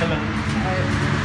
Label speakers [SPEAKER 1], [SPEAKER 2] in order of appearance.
[SPEAKER 1] Hemen. Evet.